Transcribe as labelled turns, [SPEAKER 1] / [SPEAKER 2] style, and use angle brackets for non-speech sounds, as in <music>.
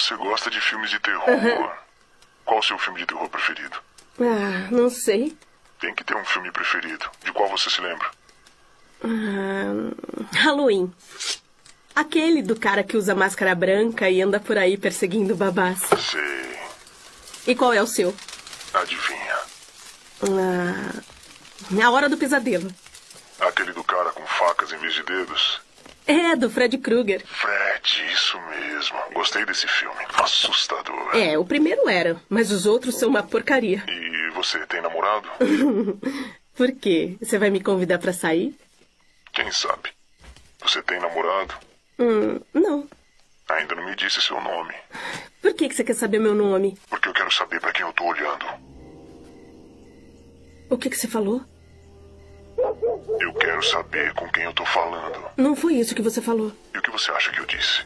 [SPEAKER 1] você gosta de filmes de terror. Qual o seu filme de terror preferido?
[SPEAKER 2] Ah, não sei.
[SPEAKER 1] Tem que ter um filme preferido. De qual você se lembra?
[SPEAKER 2] Ah, Halloween. Aquele do cara que usa máscara branca e anda por aí perseguindo babás.
[SPEAKER 1] Sei.
[SPEAKER 2] E qual é o seu?
[SPEAKER 1] Adivinha.
[SPEAKER 2] Ah, a Hora do Pesadelo.
[SPEAKER 1] Aquele do cara com facas em vez de dedos?
[SPEAKER 2] É, do Fred Krueger.
[SPEAKER 1] Fred, isso mesmo. Gostei desse filme. Assustador.
[SPEAKER 2] É, o primeiro era, mas os outros são uma porcaria.
[SPEAKER 1] E você tem namorado? <laughs>
[SPEAKER 2] Por quê? Você vai me convidar pra sair?
[SPEAKER 1] Quem sabe? Você tem namorado?
[SPEAKER 2] Hum, não.
[SPEAKER 1] Ainda não me disse seu nome.
[SPEAKER 2] Por que, que você quer saber meu nome?
[SPEAKER 1] Porque eu quero saber pra quem eu tô olhando.
[SPEAKER 2] O que, que você falou?
[SPEAKER 1] Eu quero saber com quem eu tô falando.
[SPEAKER 2] Não foi isso que você falou.
[SPEAKER 1] E o que você acha que eu disse?